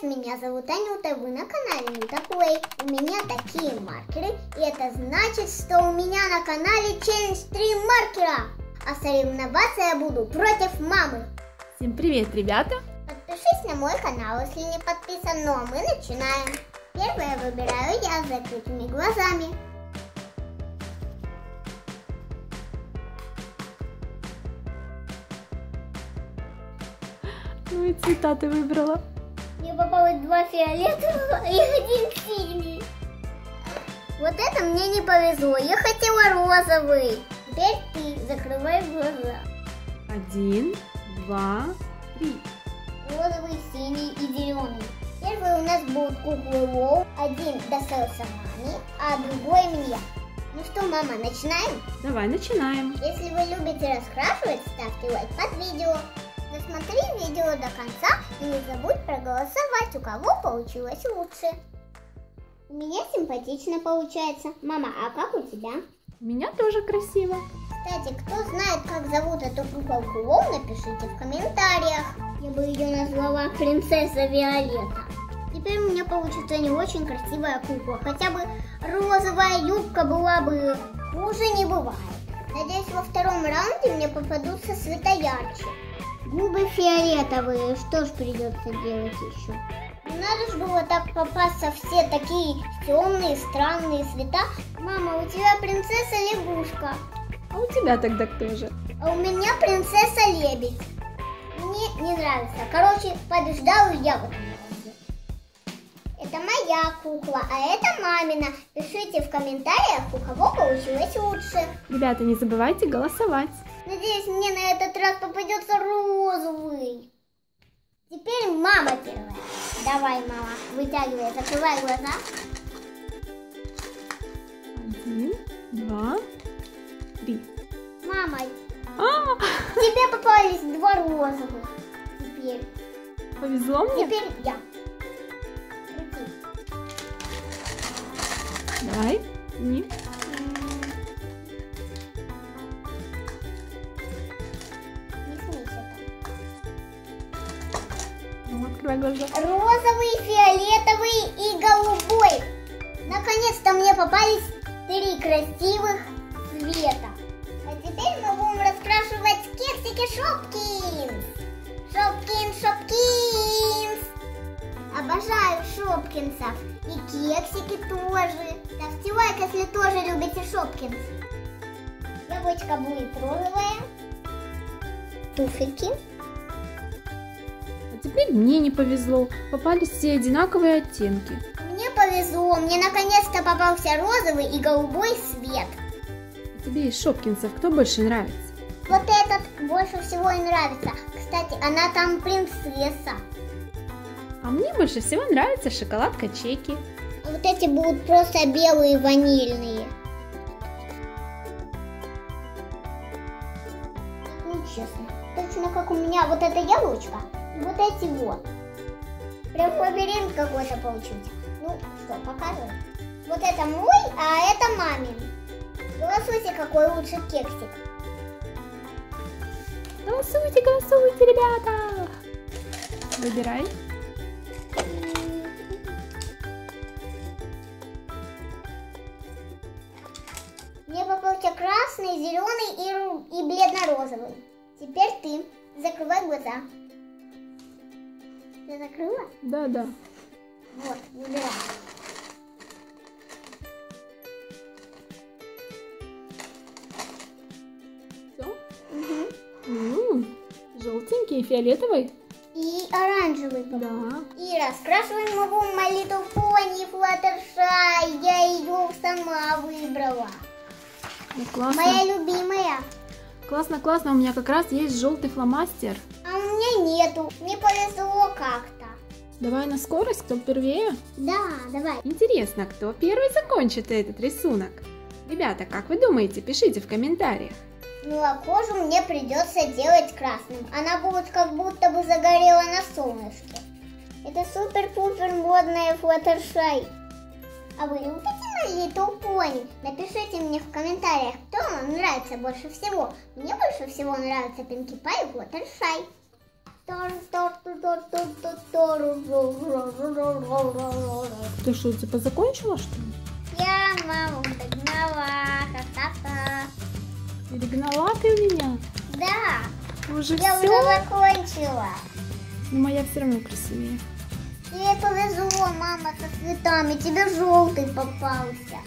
привет! Меня зовут Анюта, вы на канале Нюта Плей. У меня такие маркеры, и это значит, что у меня на канале челлендж 3 маркера. А соревноваться я буду против мамы. Всем привет, ребята! Подпишись на мой канал, если не подписан, ну а мы начинаем. Первое выбираю я с закрытыми глазами. Ну и цвета ты выбрала. Попалось два фиолетового и один синий. Вот это мне не повезло. Я хотела розовый. Теперь ты закрывай глаза. Один, два, три. Розовый, синий и зеленый. Первый у нас будут куклы Лоу. Один достался маме, а другой мне. Ну что, мама, начинаем? Давай, начинаем. Если вы любите раскрашивать, ставьте лайк под видео. Досмотри видео до конца и не забудь проголосовать, у кого получилось лучше. У меня симпатично получается. Мама, а как у тебя? У меня тоже красиво. Кстати, кто знает, как зовут эту куколку Лоу, напишите в комментариях. Я бы ее назвала принцесса Виолетта. Теперь у меня получится не очень красивая кукла. Хотя бы розовая юбка была бы хуже не бывает. Надеюсь, во втором раунде мне попадутся цвета ярче. Губы фиолетовые, что ж придется делать еще? Ну, надо же было так попасться все такие темные, странные цвета. Мама, у тебя принцесса лягушка, А у тебя тогда кто же? а у меня принцесса лебедь. Мне не нравится. Короче, побеждаю я в этом раунде. Это моя кукла, а это мамина. Пишите в комментариях, у кого получилось лучше. Ребята, не забывайте голосовать. Надеюсь, мне на этот раз попадется розовый. Теперь мама первая. Давай, мама, вытягивай, закрывай глаза. Один, два, три. Мама, А, тебе попались два розовых. Теперь, повезло мне? теперь я. Давай. Так. Ну. Розовый, фиолетовый и голубой. Наконец-то мне попались три красивых цвета. А теперь мы будем раскрашивать кексики Шопкинс. Шопкинс, Шопкинс. Обожаю Шопкинсов. И кексики тоже. Ставьте лайк, если тоже любите Шопкинс. Яблочко будет розовое. Туфельки. А теперь мне не повезло. Попались все одинаковые оттенки. Мне повезло, мне наконец-то попался розовый и голубой свет. А тебе из Шопкинсов кто больше нравится? Вот этот больше всего и нравится. Кстати, она там принцесса. А мне больше всего нравится шоколадка чеки. Вот эти будут просто белые ванильные. Ну, честно, точно как у меня вот это яблочко вот эти вот. Прям лабиринт какой-то получился. Ну, что, показывай. Вот это мой, а это мамин. Голосуйте, какой лучше кексик. Голосуйте, голосуйте, ребята! Выбирай. Зеленый и, и бледно-розовый. Теперь ты. Закрывай глаза. Ты закрыла? Да, да. Вот, выбирай. Все? Мгм. Желтенький, фиолетовый? И оранжевый. Да. И раскрашиваем могу My Little Pony Fluttershy. Я ее сама выбрала. Ну, классно. Моя любимая. Классно, классно. У меня как раз есть желтый фломастер. А у меня нету. Мне повезло как-то. Давай на скорость, кто первее. Да, давай. Интересно, кто первый закончит этот рисунок? Ребята, как вы думаете, пишите в комментариях. Ну а кожу мне придется делать красным. Она будет как будто бы загорела на солнышке. Это супер-пупер модная Fluttershy. А вы любите Little Pony? Напишите мне в комментариях, кто вам нравится больше всего. Мне больше всего нравится Pinkie Pie и Fluttershy. Ты что, типа закончила, что ли? Я маму догнала. Ха-ха-ха. Перегнала ты меня? Да, Уже я все? уже закончила. Но моя все равно красивее. Тебе повезло, мама, со цветами. Тебе желтый попался.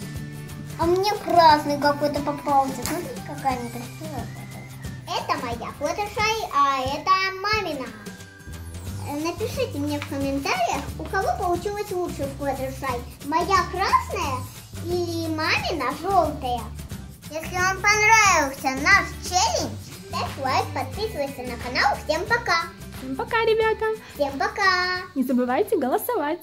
А мне красный какой-то попался. Смотри, какая некрасивая фоточка. Это моя фотошай, а это мамина. Э, Напишите мне в комментариях, у кого получилось лучше фотошай. Моя красная или мамина желтая. Если вам понравился наш челлендж, ставь лайк, подписывайся на канал. Всем пока! Всем пока, ребята! Всем пока! Не забывайте голосовать.